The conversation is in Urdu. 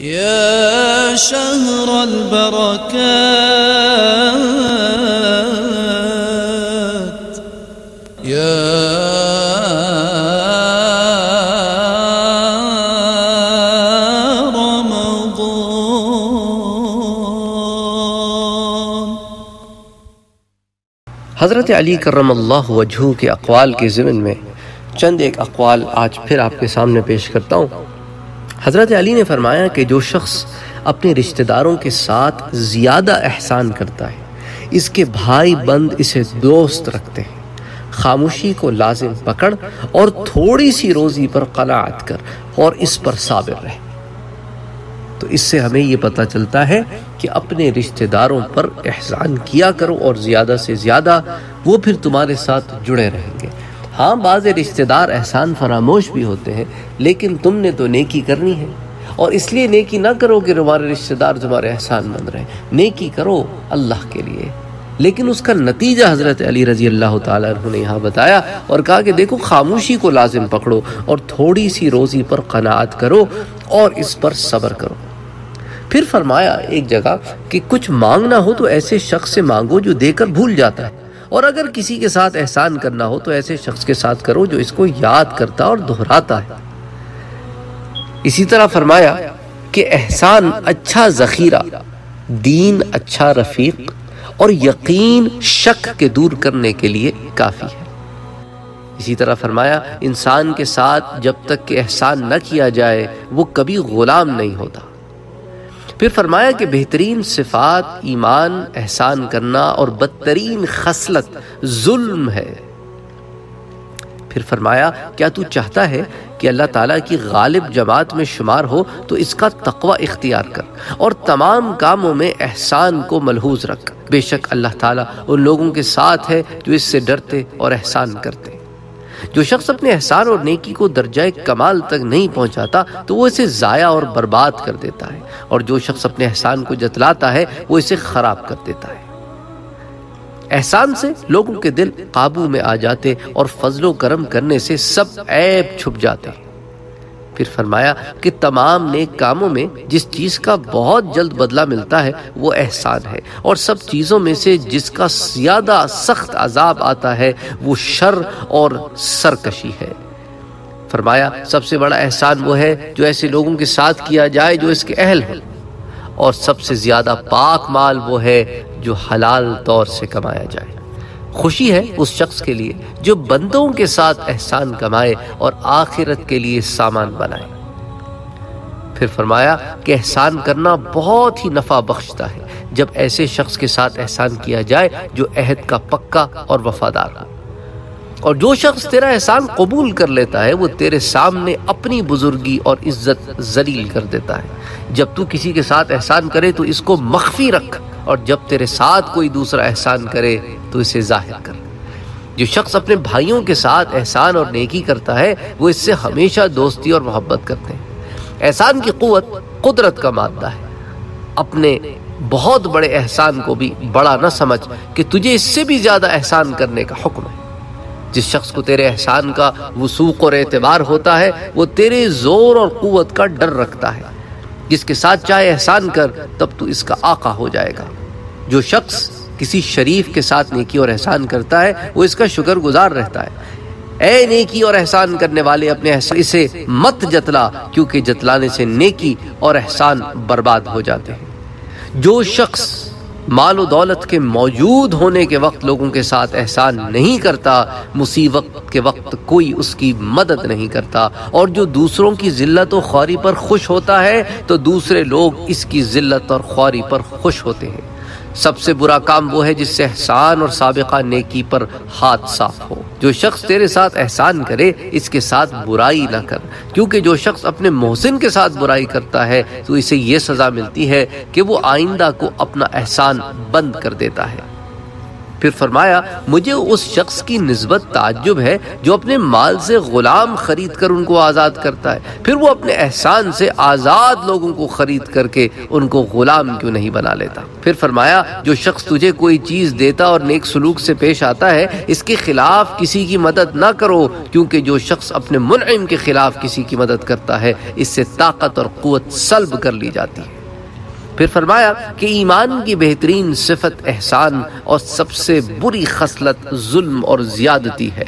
يا شهر البركات. يا رمضان. حضرت علی کرم اللہ وجہو کے اقوال کے ضمن میں چند ایک اقوال آج پھر آپ کے سامنے پیش کرتا ہوں۔ حضرت علی نے فرمایا کہ جو شخص اپنے رشتہ داروں کے ساتھ زیادہ احسان کرتا ہے، اس کے بھائی بند اسے دوست رکھتے ہیں۔ خاموشی کو لازم پکڑ اور تھوڑی سی روزی پر قناعت کر اور اس پر صابر رہے تو اس سے ہمیں یہ پتہ چلتا ہے کہ اپنے رشتہ داروں پر احسان کیا کرو اور زیادہ سے زیادہ وہ پھر تمہارے ساتھ جڑے رہیں گے۔ ہاں بعض رشتہ دار احسان فراموش بھی ہوتے ہیں، لیکن تم نے تو نیکی کرنی ہے۔ اور اس لیے نیکی نہ کرو کہ تمہارے رشتہ دار تمہارے احسان مند رہیں۔ نیکی کرو اللہ کے لیے۔ لیکن اس کا نتیجہ حضرت علی رضی اللہ تعالیٰ عنہ نے یہاں بتایا اور کہا کہ دیکھو، خاموشی کو لازم پکڑو اور تھوڑی سی روزی پر قناعت کرو اور اس پر صبر کرو۔ پھر فرمایا ایک جگہ کہ کچھ مانگنا ہو تو ایسے شخص سے مانگو جو دے کر بھول جاتا ہے۔ اور اگر کسی کے ساتھ احسان کرنا ہو تو ایسے شخص کے ساتھ کرو جو اس کو یاد کرتا اور دہراتا ہے۔ اسی طرح فرمایا کہ احسان اچھا ذخیرہ، دین اچھا رفیق اور یقین شک کے دور کرنے کے لیے کافی ہے۔ اسی طرح فرمایا، انسان کے ساتھ جب تک کہ احسان نہ کیا جائے، وہ کبھی غلام نہیں ہوتا۔ پھر فرمایا کہ بہترین صفات ایمان، احسان کرنا اور بدترین خصلت ظلم ہے۔ پھر فرمایا، کیا تو چاہتا ہے کہ اللہ تعالیٰ کی غالب جماعت میں شمار ہو تو اس کا تقوی اختیار کر اور تمام کاموں میں احسان کو ملحوظ رکھ۔ بے شک اللہ تعالیٰ ان لوگوں کے ساتھ ہے جو اس سے ڈرتے اور احسان کرتے۔ جو شخص اپنے احسان اور نیکی کو درجہ کمال تک نہیں پہنچاتا، تو وہ اسے ضائع اور برباد کر دیتا ہے۔ اور جو شخص اپنے احسان کو جتلاتا ہے، وہ اسے خراب کر دیتا ہے۔ احسان سے لوگوں کے دل قابو میں آ جاتے اور فضل و کرم کرنے سے سب عیب چھپ جاتے۔ پھر فرمایا کہ تمام نیک کاموں میں جس چیز کا بہت جلد بدلہ ملتا ہے، وہ احسان ہے۔ اور سب چیزوں میں سے جس کا زیادہ سخت عذاب آتا ہے، وہ شر اور سرکشی ہے۔ فرمایا، سب سے بڑا احسان وہ ہے جو ایسے لوگوں کے ساتھ کیا جائے جو اس کے اہل ہیں۔ اور سب سے زیادہ پاک مال وہ ہے جو حلال طور سے کمایا جائے۔ خوشی ہے اس شخص کے لیے جو بندوں کے ساتھ احسان کمائے اور آخرت کے لیے سامان بنائے۔ پھر فرمایا کہ احسان کرنا بہت ہی نفع بخشتا ہے۔ جب ایسے شخص کے ساتھ احسان کیا جائے جو عہد کا پکا اور وفادار ہو۔ اور جو شخص تیرا احسان قبول کر لیتا ہے، وہ تیرے سامنے اپنی بزرگی اور عزت ذلیل کر دیتا ہے۔ جب تو کسی کے ساتھ احسان کرے تو اس کو مخفی رکھ اور جب تیرے ساتھ کوئی دوسرا احسان کرے تو اسے ظاہر کر جو شخص اپنے بھائیوں کے ساتھ احسان اور نیکی کرتا ہے، وہ اس سے ہمیشہ دوستی اور محبت کرتے ہیں۔ احسان کی قوت قدرت کا مادہ ہے۔ اپنے بہت بڑے احسان کو بھی بڑا نہ سمجھ کہ تجھے اس سے بھی زیادہ احسان کرنے کا حکم ہے۔ جس شخص کو تیرے احسان کا وسوق اور اعتبار ہوتا ہے، وہ تیرے زور اور قوت کا ڈر رکھتا ہے۔ جس کے ساتھ چاہے احسان کر، تب تو اس کا آقا ہو جائے گا۔ جو شخص کسی شریف کے ساتھ نیکی اور احسان کرتا ہے، وہ اس کا شکر گزار رہتا ہے۔ اے نیکی اور احسان کرنے والے، اپنے احسان اسے مت جتلا، کیونکہ جتلانے سے نیکی اور احسان برباد ہو جاتے ہیں۔ جو شخص مال و دولت کے موجود ہونے کے وقت لوگوں کے ساتھ احسان نہیں کرتا، مصیبت کے وقت کوئی اس کی مدد نہیں کرتا۔ اور جو دوسروں کی ذلت و خواری پر خوش ہوتا ہے، تو دوسرے لوگ اس کی ذلت اور خواری پر خوش ہوتے ہیں۔ سب سے برا کام وہ ہے جس سے احسان اور سابقہ نیکی پر ہاتھ صاف ہو۔ جو شخص تیرے ساتھ احسان کرے، اس کے ساتھ برائی نہ کر۔ کیونکہ جو شخص اپنے محسن کے ساتھ برائی کرتا ہے، تو اسے یہ سزا ملتی ہے کہ وہ آئندہ کو اپنا احسان بند کر دیتا ہے۔ پھر فرمایا، مجھے اس شخص کی نسبت تعجب ہے جو اپنے مال سے غلام خرید کر ان کو آزاد کرتا ہے۔ پھر وہ اپنے احسان سے آزاد لوگوں کو خرید کر کے ان کو غلام کیوں نہیں بنا لیتا؟ پھر فرمایا، جو شخص تجھے کوئی چیز دیتا اور نیک سلوک سے پیش آتا ہے، اس کے خلاف کسی کی مدد نہ کرو، کیونکہ جو شخص اپنے منعم کے خلاف کسی کی مدد کرتا ہے، اس سے طاقت اور قوت سلب کر لی جاتی ہے۔ پھر فرمایا کہ ایمان کی بہترین صفت احسان اور سب سے بری خصلت ظلم اور زیادتی ہے۔